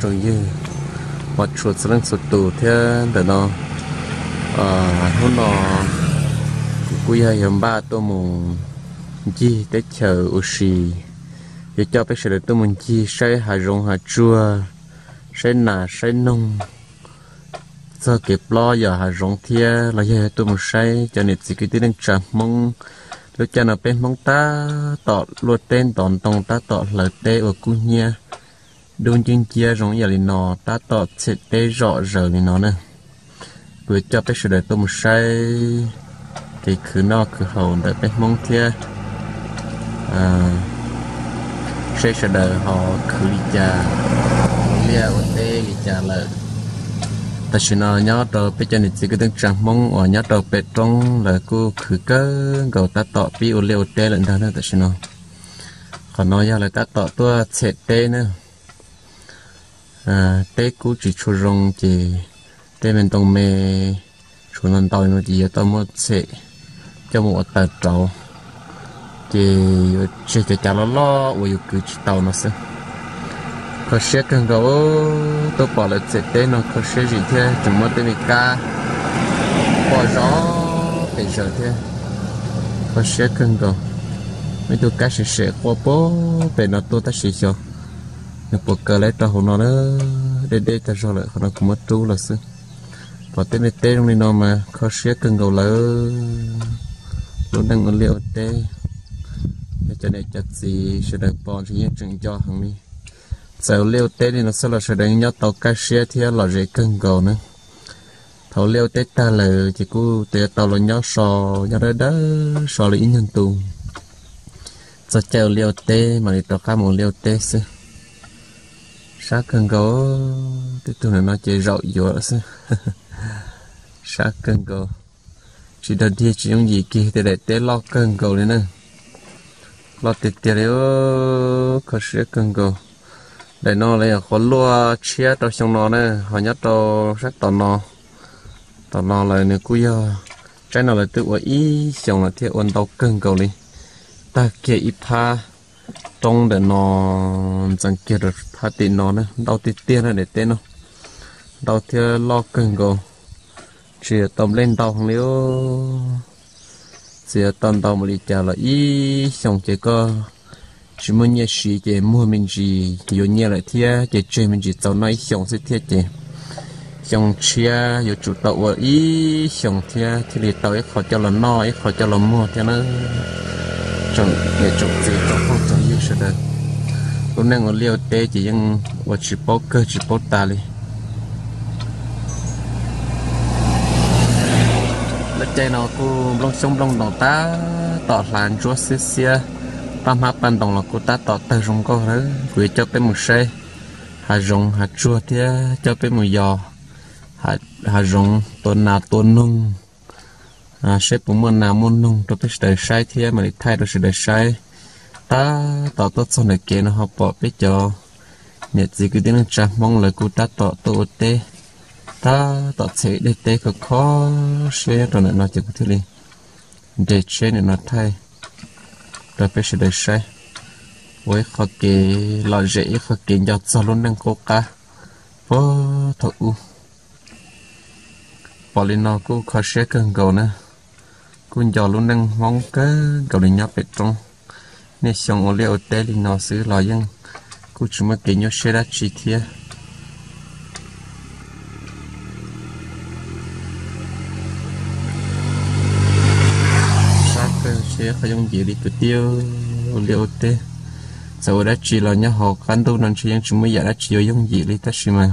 trong như mà chuột sẽ lên sụt tù thế để nó à hôm nọ cuối hai hôm ba tôi muốn chi để chờ u sì để cho bây giờ tôi muốn chi xây hà rong hà chua xây nà xây nung. Giờ kịp lo giờ hà rong thia là giờ tôi muốn say cho nên chỉ cái tiếng chạm mong lúc cho nó bên mong ta tọt luôn tên tòn tông ta tọt lời tê ở cung nha đun chân chia rong giờ lì nó ta tọt sẽ tê rõ giờ lì nó nữa vừa cho sự đời tôi một say thì cứ nó cứ hồn để bên mong kia, à sẽ sẽ đời họ cứ đi cha lia ở tê đi cha lợi ta chỉ nói nhớ đồ bây giờ này chỉ cái tiếng chẳng mong ở nhớ đồ bê trong là cô cứ cơ. Gầu ta tọ pi ô liu tê lần đó nữa ta chỉ nói còn nói ra là ta tỏ tua chết tê nữa à tê cú chỉ chú rong chỉ tê mình tông mê chú nên tàu nó chỉ tao muốn chết cho một tờ trâu chỉ chỉ chỉ cho nó lo rồi cứ chỉ tàu nó sẽ có xe cần gấu tôi bỏ lại chết tên nó có xe gì thế chúng mới mình ca bỏ gió để giờ thế có xe cần gấu mấy tôi cá sẽ sẽ qua bố về nó tôi ta sẽ cho nhập bộ cờ lấy cho nó nữa để để cho rồi lại, nó cũng mất trú là sư và tên này tên trong này nó mà khó xe cần gấu là luôn đang ở liệu tê. Cho này chắc gì sẽ được bọn cho những trường cho hàng này sau liệu tê thì nó sẽ là sẽ đánh nhau tàu cá xe thì là dễ cần cầu nữa. Thầu liệu tê ta là chỉ cú tê tàu là nhau sò, nhau đó đó sò là ít nhân tù giờ chèo liệu tê mà đi tàu cá một liệu tê xí sát cân cầu cái tụi này nó chơi rậu dừa xí. Sát cân cầu chỉ đơn tiên chỉ những gì kia thì để tết lo cân cầu này nè, lo tiền tiền đấy có sẽ cân cầu để nó lấy khó lúa chia cho xong nó nè họ nhắc cho sát tao nó. Tao nó là nếu cúi giờ trái nào là tự ở ý xong là thiệt ôn tao cân cầu đi. Ta kia ipa trong để nó chẳng kia được pha tiền nó nữa đau tiền tiền là để tên nó đau thiệt lo cần cầu chỉ tầm lên đau không liêu chỉ tầm đau mà đi chả là ý xong chỉ có chỉ muốn nhớ sĩ chỉ mua mình gì dù nhớ lại thia chỉ chơi mình gì tao nói xong sẽ thia chỉ xong chia nhiều chủ tàu ý xong thia thì để tao ấy khỏi cho là no ấy khỏi cho là mua cho nữa trong để chọn gì chọn không chọn yêu sẽ được hôm nay ngồi liều tê chỉ những vật chỉ bó cơ, chỉ bó ta đi. Lúc chơi nó cũng long sông long đồng ta, tỏ làn chúa xí xia tam hạt ban đồng là cô ta tỏ tờ rong có đó gửi cho bên một xe hà rong hà chua thế cho bên một giò. Hà hà rong tuần nào tuần nung à sẽ tụm mình nào muốn nung cho bên đời sai thì mà đi thay được sự đời sai. Ta, tỏ tốt xong được kia nó học bỏ biết cho. Nhiệt gì cứ đến chả mong lời cô ta tỏ tôi tê ta tỏ sẽ để tê có khó, sẽ rồi nó chỉ có thứ gì. Để chơi trên nó thay. Rồi bây giờ sai. Với khó kì lo dễ, khó kì nhọt cho luôn đang cố ca. Vô thật u. Bỏ lên nó cũng khó sẽ cần cầu nữa quân giò luôn đang mong cái cầu đi nhau bệt trong. Nên xong ở liệu tê thì nó xứ lò dân. Cô chỉ mới kỳ nhau sẽ đã chi tiết sẽ phải dùng gì đi tự tiêu liệu tê. Sau đó chỉ là nhau họ cán đâu nên chỉ chúng mới giải chỉ dùng gì đi ta chỉ mà.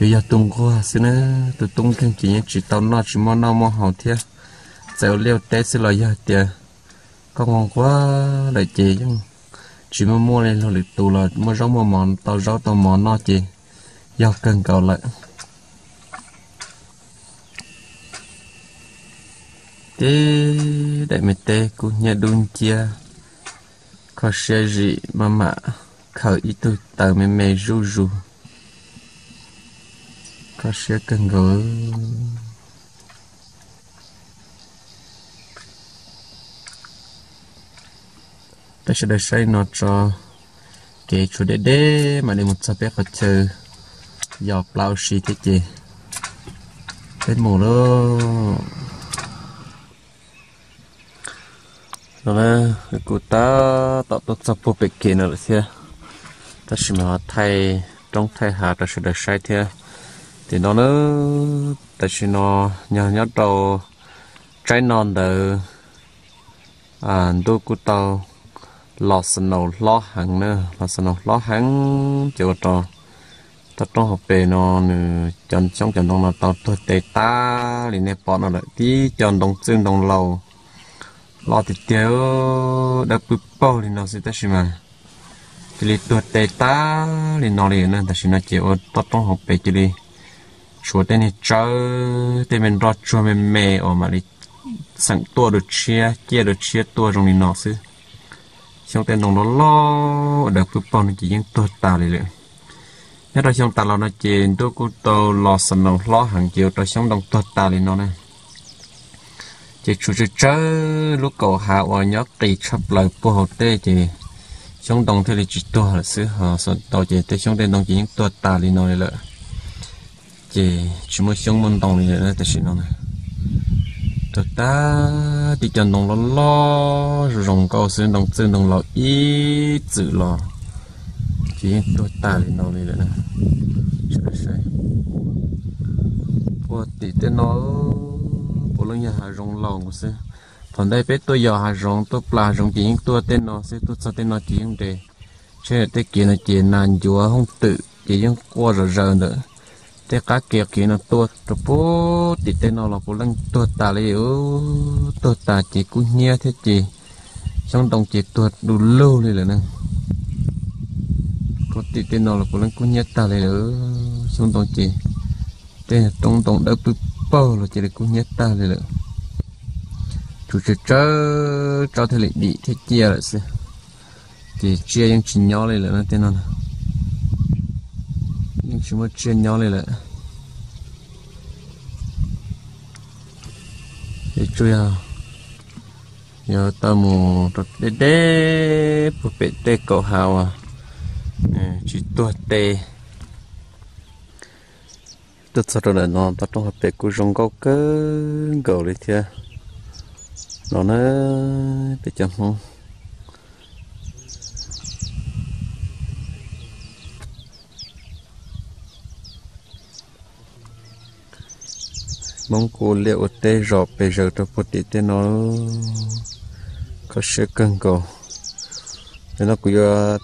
Bây giờ tung qua xin nữa từ tung cái chỉ nhau chỉ tao nó chỉ món nào món họ thế sau liệu té sẽ lo giờ tiền con ngon quá lại chị nhưng chỉ mà mua lên là tù là mua rau mua món tao rau tao món nó chị. Giao cần cầu lại. Tê đại mẹ tê cũng nhà đun chia. Có xe gì mà mà khởi ý tôi tờ mẹ mẹ ru ru. Có xe cần gỡ. Ta sẽ đợi xây nó cho cái chủ đề đế mà để một sắp bé có chờ dọc lao xì thế chị bên mù đó nó là cụ ta tạo tốt sắp bộ bệ kia nữa chứ ta sẽ mà thay trong thay hạ ta sẽ được xây thế thì nó nữa ta sẽ nó nhỏ nhỏ đầu trái non đời à đôi cụ tàu lọt sân đầu lót hàng nữa lọt sân đầu lót hàng chịu trò ta trong học về nó nữa chọn trong chọn đông là tàu tôi tê ta liền nè, bỏ nó lại tí, chọn đông dương đông lầu. Lọt thì tiêu đã bự bao thì nó sẽ ta xem mà. Chỉ li tôi tê ta liền nó liền nữa ta xem nó chịu ta trong học về chỉ li chúa tên này chơi tên mình rót chúa mình mẹ ở mà đi sẵn tua được chia chia được chia tua trong liền nó xứ xong tên nó lo được cứ bao nó chỉ những tôi ta liền liền nhất là xong ta lo nó chèn tôi cũng tàu lo sẵn nó lo hàng chiều tôi xong đồng tôi ta liền nó này chỉ chú chú chớ, lúc cầu hạ và nhớ kỳ chấp lời bố hồ tê chỉ xong đồng thì chỉ tôi là xứ họ xong tàu chỉ tôi xong tên đồng chỉ những tôi ta liền nó này lợi chỉ chỉ mới xong môn đồng liền nữa xin nó này thực ta thì chân đồng lo lo rồng cao xuyên đồng xuyên đồng lo ý tự lo chỉ tôi ta thì nó đi nữa chơi chơi qua thì tên nó bộ lông nhà hà rồng lòng của xưa phần đây biết tôi giờ hà rồng, tôi là rồng chỉ tôi tên nó sẽ tôi sao tên nó chỉ những đề. Chơi tên kia là chỉ nàn chúa không tự, chỉ những qua rồi giờ nữa thế cá kia kia nó tua rồi bố thì tên nó là bố lăng tua tà lấy ở tua tà chỉ cú nhia thế chị. Trong đồng chỉ tua đủ lâu này là nè có thì tên nó là bố lăng cú nhia tà lấy ở trong đồng chỉ tên trong đồng đã bị bao là chỉ là cú nhia ta lấy là chủ chỉ cho cho thế lịch đi thế chia là sao thì chia những chuyện nhỏ này là nó tên nó là chúng ta chuyên nhau này lại. Để chui à giờ tao mù rất đê đê bộ bể tê cậu hào à. Chỉ tua tê. Tôi sợ rồi nó, tao trong hợp bể của rong câu cơ gầu đấy thia nó nó bị chậm không mong cô liệu tê rõ bây giờ tôi phụ tỷ tê nó có sự cân cầu nên nó cũng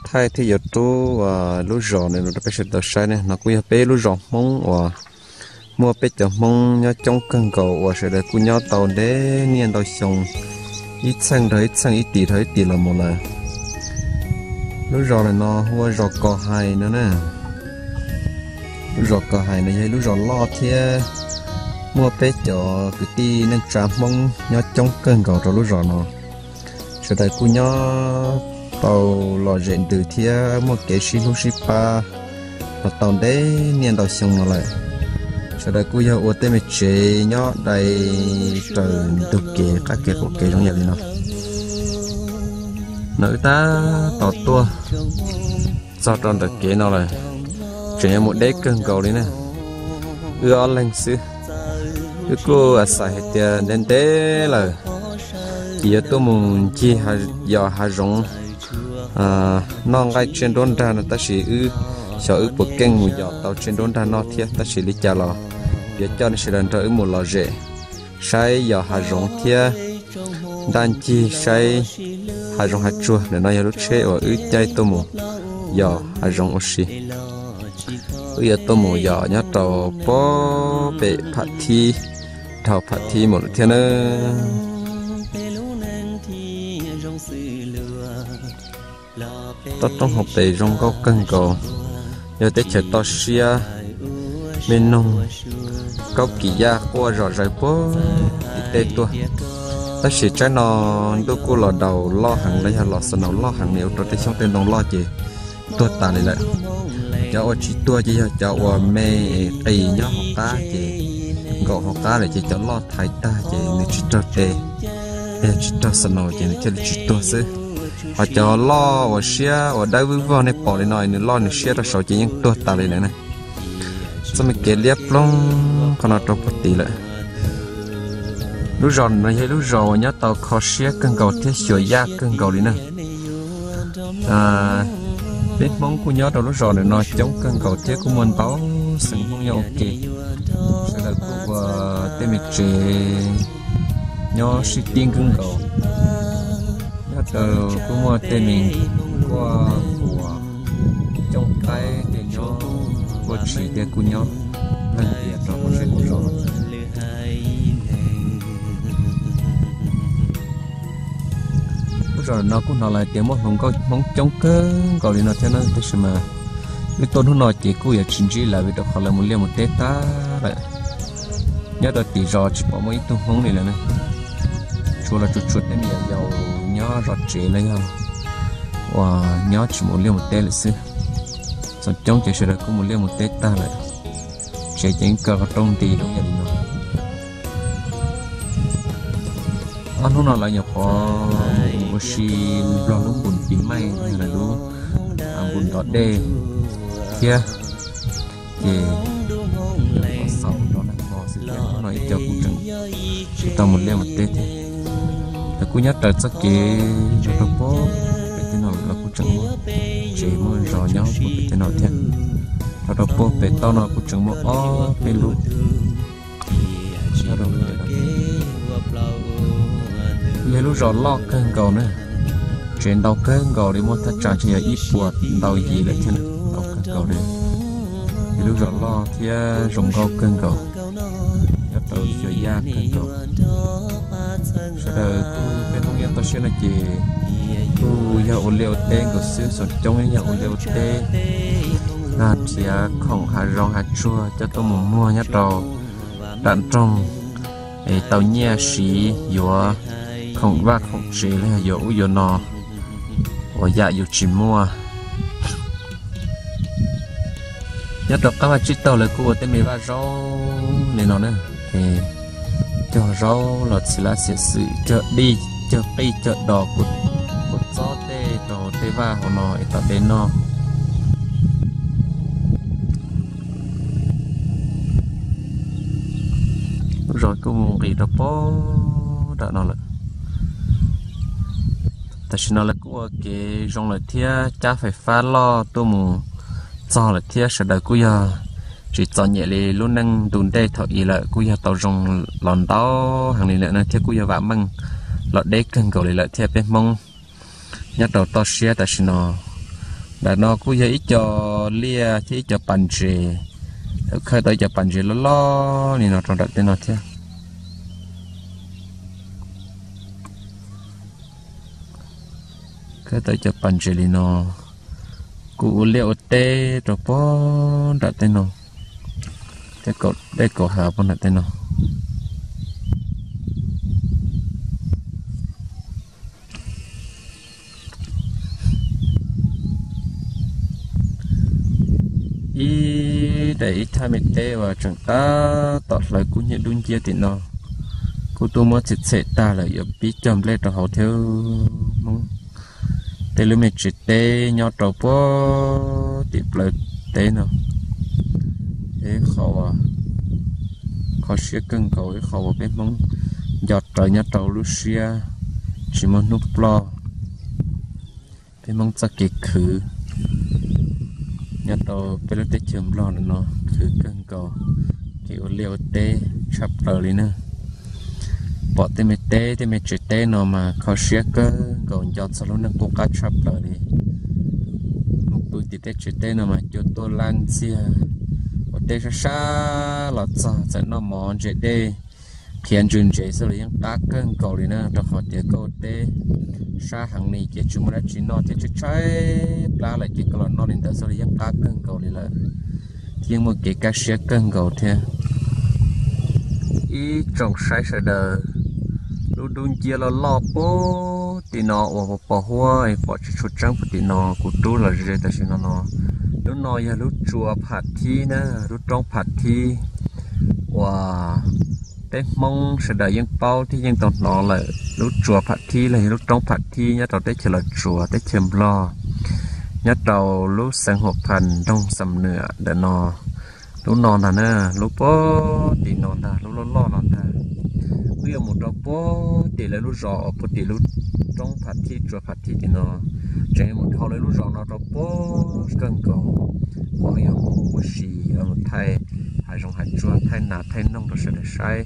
thay thì giờ tu và lúa rõ này nó bây giờ đợt sai này nó cũng bé lúa rõ mong và mua bé cho mong nhớ trong cân cầu và sẽ để cũng nhớ tàu để niên tàu xong ít sang đấy sang ít tỷ đấy tỷ là một là lúa rõ này nó hoa rõ cò hai nữa nè lúa rõ cò hai này lúa rõ lo thế? Mua bé cho cái ti nên trả mong nhớ trong cơn gạo rồi lúc rồi nó sau đây cô nhớ tàu lò rèn từ thia, mua cái xí lúc xí pa. Và tàu đấy niên đầu xong nó lại. Sau đây cô nhớ ô tê mệt chế nhớ đây trời tục kế các kế của kế trong nhà đi nó nữ ta tàu tua sao tròn được kế nó lại. Chuyện một đế cơn gạo đi nè. Ưa lên xưa cái cô à sai hết tiền đến thế là giờ tôi muốn chi hà giờ hà rong. À non cái chuyện đơn ra nó ta chỉ ư sợ ư bực kinh mùi giờ tàu chuyện đơn ra nó thiệt ta chỉ lý trả lo giờ cho nó sẽ làm cho ư một lò rễ. Sai giờ hà rong thiệt đan chi sai hà rong hà chua, để nó giờ lúc chế ở ư chạy tôi muốn giờ hà rong oxy bây giờ tôi muốn giờ nhớ tàu bó bể phát thi thảo phát thi một thiên ơ tốt trong học tề rong có cân cầu. Nhờ tới chờ to xia, bên nông, có kỳ gia qua rõ ràng bố tê tua. Ta sẽ trái nó đôi cô lò đầu lo hàng lấy hàng lò sân đầu lo hàng nếu rồi thấy xong tên đồng lo gì tôi tà này lại. Cháu chỉ tua chỉ cháu mẹ ấy nhớ học ta chỉ gọi họ cá để chỉ cho lo thái ta chỉ nên chỉ cho tê. Để chỉ cho sân nào chỉ nên chỉ chỉ to chứ họ cho lo và xe và đại vui vào này, bỏ đi nói nên lo nên xe rồi sau chỉ những tua ta lên này sao mình kể liệp long còn nó trong bất tí lại lúc rồi nó hay lúc rồi nhớ tàu khó xe cần cầu thiết sửa ya cần cầu đi nè à biết mong của nhớ đầu lúc rồi này nói, chống cần cầu thiết của mình báo sừng không nhau ok tên mình chế nhớ sĩ tiên cần cầu nhớ đầu cũng mua tên mình qua của trong cái để nhớ của chỉ để của nhớ lần tiền đó có sẽ của rồi rồi nó cũng nói lại tiếng một không có mong chống cơ gọi nó thế nó, thế mà? Cái tôn nó nói chỉ cú ya chính trị là vì đó họ là một liên một tết ta vậy nhớ được tỷ rõ chỉ bỏ mấy tung hông này là nè chua là chuột chuột đấy mình giàu, nhớ rõ chế lấy nhau và nhớ chỉ một liều một tê là xứ. Rồi chống chế sẽ là có một liều một tê ta lại? Chế chính cơ trong tỷ đúng nhà đình nó anh hôm nào là nhập có một xì lo lúc buồn tím may là lúc buồn đọt đê. Kia thì tao một leo một tết thế là cũng nhắc tới sắc kế cho tao bố cái tên nào là cũng chẳng mua chỉ mua rõ nhau của cái tên nào thế. Là tao bố về tao nào cũng chẳng mua ó về luôn cho tao lấy lúc rõ lo cơn cầu nữa. Chuyện đau cơn cầu đi mua thắt trả chỉ là ít buồn, đau gì lại thế nào? Đau cơn cầu đi thì lúc rõ lo thì rồng cầu cơn cầu cho tôi cho da cơn cầu cô bên không yên tôi sẽ là chị, cô giờ ô liu tên của sư sốt trong ấy giờ ô liu tên là chỉ không hạt rong hạt chua cho tôi mua nhất đầu đạn trong tàu nhẹ xí dừa không va không chỉ là dỗ dỗ nọ và dạ dỗ chỉ mua. Nhất được các bạn chỉ tàu là cô tên mình va rong này nó nữa. Thì cho rau là chỉ là sẽ sự chợ đi chợ cây chợ đỏ của của gió tê đỏ tê va hồ nói ít đến nó rồi cũng bị đó bó đã nó là ta xin nói là của cái dòng là thia, cha phải phá lo, tôi mù cho là thia sẽ đợi của giờ chỉ cho nhẹ lì luôn năng đun đây thọ ý là cú giờ tàu rong lòn đó. Hàng này nữa theo cú giờ vả măng lọt đấy cần cầu lại theo bên mông. Nhắc đầu to xe ta xin nó đã nó cú giờ ít cho lia thì ít cho bàn trề khơi tới cho bàn trề lo lo này nó trong đặt tên nó thia khơi tới cho bàn chỉ li nó cụ liệu tê rồi bó đặt tên nó để cổ để cổ hạ bó đặt tên nó để tham mình tê và chúng ta tọt lại cũng như đun chia thì nó cô tôi mới chết sẽ ta lại ở biết chồng lên rồi hậu thiếu mong tê lưu mẹ chỉ tê nhau trâu po tiệp lợi tê nào khó khó xia cân cầu ấy khó bên mong giọt trời nhau trâu Lucia chỉ mong nút lo. Bên mong chắc kịch khử. Nhà trâu bên lúc tê trường lo nữa nó khử cân cầu. Kiểu liều tê chập trời đi nữa. Bỏ tên mẹ tê tên mẹ chỉ tê nó mà khó xia cơ còn giọt sau lúc nó cũng cá chập lại đi. Một bữa thì tê chỉ tê nó mà cho tôi lan xia đây tê xa là cha sẽ nó mòn chỉ tê khiến chuyện chế sau là những cá cơn, cầu đi nữa trong họ tê cầu tê xa hàng này chỉ chúng ta chỉ nó thì chỉ trái lá lại chỉ có nó lên tới sau là những cá cơn, cầu đi là nhưng mà cái cá xia cơn, cầu thế ý trồng sai sợ đời lúc đun chia là lo bố thì nó ở bỏ hoa bỏ chút chút trắng thì nó cũng đủ là gì ta xin nó lúc nó lúc chùa phạt thi nè lúc trong phạt thi. Và tế mong sẽ đợi bao thì những tàu nó là lúc chùa phạt thi là lúc trong phạt thi, nhớ tàu tế chờ là chùa chìm lo. Nhớ tàu lúc sáng hộp phần đông sầm nửa để nó lúc nọ là nè lúc bố thì nọ là lúc lo lo là bây giờ một đầu bố thì lấy lúc rõ, bố thì lúc trong phát thi chùa phát thi thì nó chỉ một thao lấy lúc rõ nó trong bố cần cầu bỏ yêu một xì ở một thay hai trong hai chua thay nà thay nông đó sẽ để sai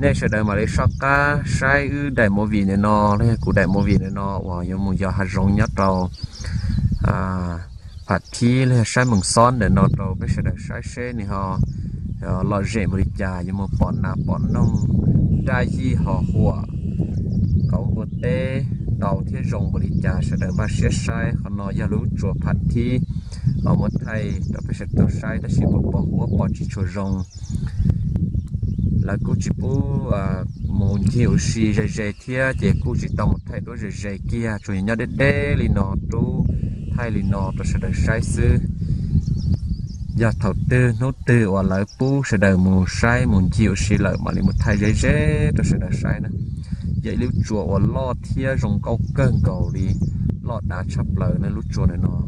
nên sẽ đợi mà lấy sọ cá sai ư đại mô vị này nó lấy cụ đại mô vị này nó và yêu một giờ hai trong nhất đầu à phát thi lấy sai mừng son để nó đầu bây giờ để sai xe này họ lo dễ một trà nhưng mà bọn nào bọn nông đại gì họ hùa cầu một tê, đầu thì rồng bồi trà sẽ đợi ba sẽ sai. Họ nói ra lũ chùa phật thi, ở một thầy đó phải sẽ tổ sai đó sẽ bỏ bỏ hùa bỏ chỉ chùa rồng là cô chỉ bố à một nhiều gì rề rề kia thì cô chỉ tao một thầy đó rề rề kia. Cho nhau đến đây li nọ tu thầy li nọ tu sẽ đợi sai sư. Giờ thầu tư, nốt tư và lại pu sẽ đợi một sai một chiều xí lợi mà li một thầy dễ dễ tôi sẽ đợi sai nữa vậy lúc chùa và lo thia rồng câu cơn cầu đi. Lo đá chấp lờ nên lúc chùa này nó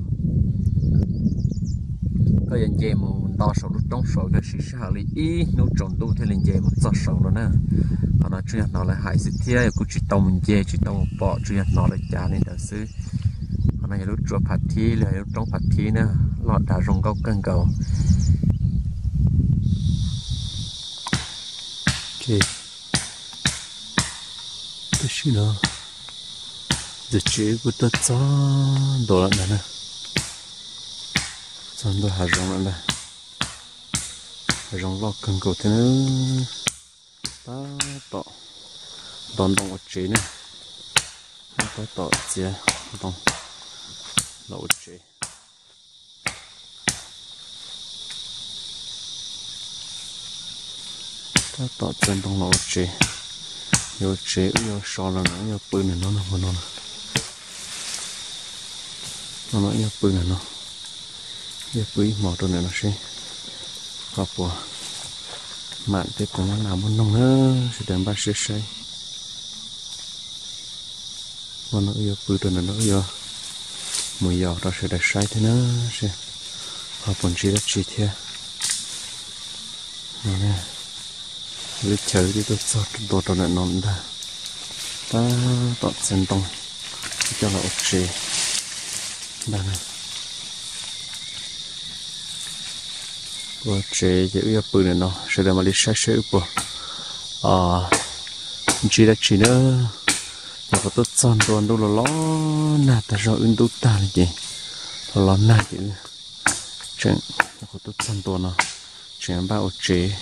có dân dễ một đo sổ lúc trong sổ cho sĩ sĩ lý ý, nếu trộn tu thì lên dây một giọt sổ nữa nè. Họ nói chuyện nó lại hại sự thia cũng chỉ tông mình dây chỉ tông bỏ chuyện nó lại trả nên đạo sư họ nói lúc chùa phạt thi, là lúc trong phạt thi nè, lo đá rồng câu cơn cầu. Okay cái gì nữa giờ chế của tôi cho đồ lại này nè. Chân tôi hà rong lại này. Hà nữa. Ta tọ đòn đồng ở chế nè. Ta tọ chế đồng lẩu chế ta chân yo chế yo sò là nó yo bự này nó nó nó nó nó yo bự này nó yo bự mỏ đồ này nó sẽ gặp bùa mạn tiếp cũng nó nào muốn nông nữa sẽ đem ba sẽ xây mà nó yo bự đồ này nó yo. Mùi dầu đó sẽ để sai thế nữa sẽ họ còn chỉ là chỉ thế nó nè lấy chơi đi tôi sọt đồ đồ này nón ra. Ta tọt sen tông. Cho là ok đây này. Ok chỉ yêu bự này nó sẽ để mà đi sai sai bự à chỉ là chỉ nữa. Nhà có tốt chọn toàn đâu là lo nà ta rồi in đâu ta là gì? Lo nà chứ chuyện có tốt chọn toàn nó. Chuyện bao chế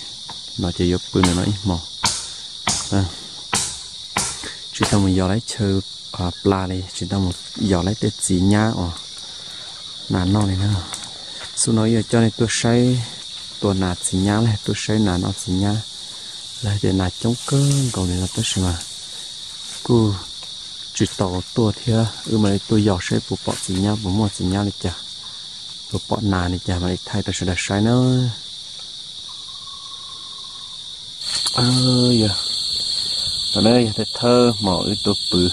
nó chỉ giúp bữa nó ít mỏ chúng ta một giờ lấy chơi à pla đi chúng ta một giờ lấy tết gì nhá ờ nà nó này nữa số nói giờ cho nên tôi say, tôi nà gì nhá này, tôi say nà nó gì nhá lại để nà chống cơn, còn này là tôi xem mà. Cô chỉ tàu tôi thì ừ mà tôi giờ say bộ bọ gì nhá bộ mua gì nhá này chả. Bộ bọ nà này chả mà thay tôi sẽ đặt say nữa. Ơi giờ ở đây thì thơ mọi tôi bự.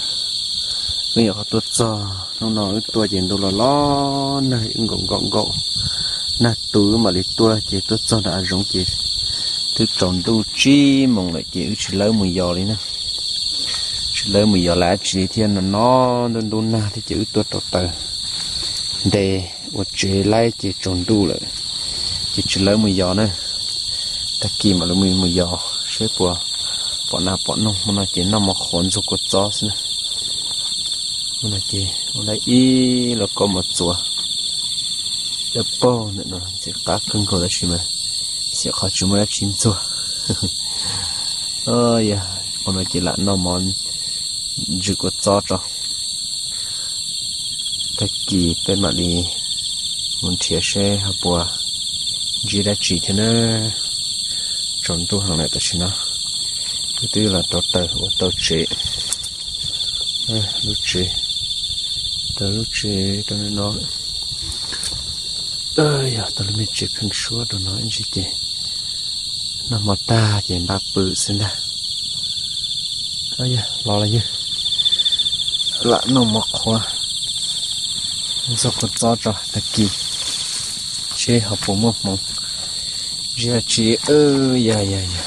Bây giờ tôi cho nó nói tôi chỉ tôi là lo này gọn gọn gọn na tôi mà lấy tôi chỉ tôi cho đã giống chỉ thứ tròn tu chi, mong lại chỉ chỉ lấy mùi giò đi nè. Chỉ lấy mùi giò lá chỉ thiên là nó đơn đơn na thì chữ tôi trọt tờ. Để một chỉ lấy chỉ tròn tu lại. Chỉ chỉ lấy mùi giò nè. Ta kia mà lấy mùi mùi giò chế bùa bọn nào, bọn nông. Mà nó chỉ nằm một khốn dục của chó xin mà nó chỉ mà nó y là có một chùa. Để bao nữa nó sẽ cá cưng cầu là chỉ mà sẽ khó chúng là chín chùa. Ơi à mà nó chỉ là nó món dục của chó cho. Cái kỳ bên mặt đi muốn chia sẻ hợp bùa. Chỉ là chỉ thế nữa chọn tu hàng này tôi xin nó. Cái thứ là tao tờ của tao chế lúc chế tao lúc chế tao nên nói. Ơi à tao mới chế phân số đồ nói gì thế nó mà ta thì ba bự xin đã, ơi à lo là gì là nó mọc hoa do con cho cho ta kỳ chế học bố mọc mọc Jaci. Oh, yeah, yeah, yeah.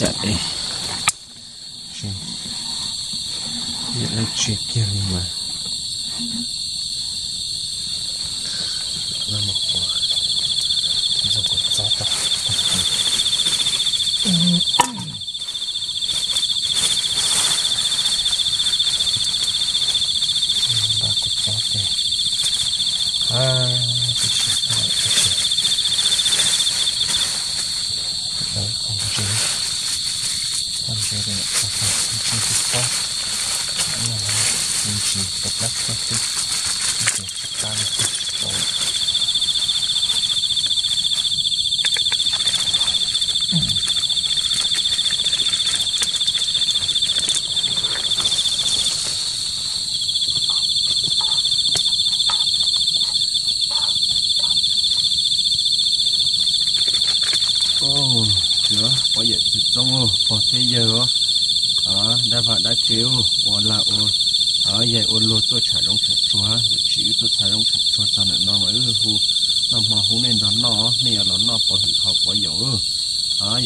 Jaci. Jaci kiriman. nuestra plástica.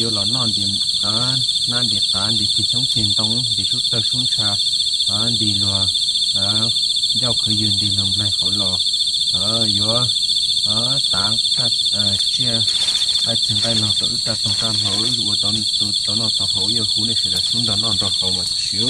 有了那点啊，那点啊的这种行动，的出的生产啊的了啊，要可以的能来好了啊有啊，打打呃这啊，现在呢，都打从干好，我到到到那到好，有湖南是的，送到那到好嘛，修。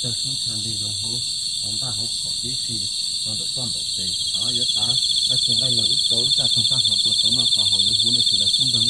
这生产的用户，我们好好学习，我们赚到钱，还有啥？那现在有走在生产上做什么？好好有活的起来，真的。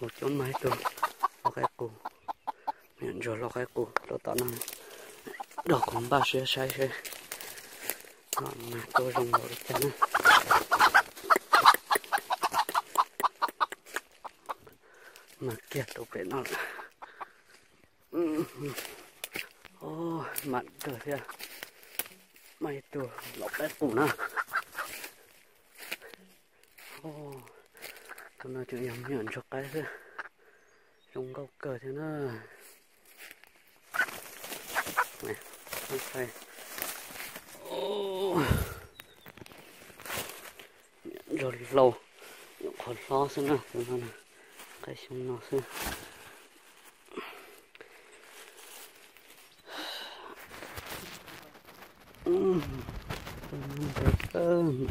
Cổ chốn máy tôi lo cái cổ miệng rồi lo cái cổ lo tao nằm. Đỏ cũng ba xe sai xe còn mà tôi dùng bộ chắn mà kia tôi phải nó ừ. ô mặt trời thế à. mày tôi lọc cái cụ nào. Ô tôi nói chuyện nhầm nhận cho cái thôi. Trong góc cờ thế nó. Này không phải ô. Nhận rồi lâu. Nhận còn lo xem nào xem nào cái xong nó xem.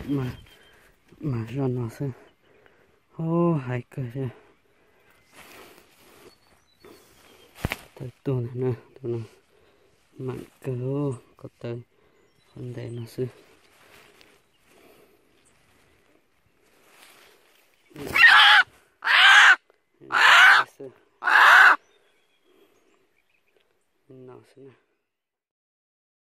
Mà mà ra nó xem ô hai cái đây tôi tuần này nè tuần này. Mặn cờ có tới. Nó sư, nó sư. Nó sư. Nè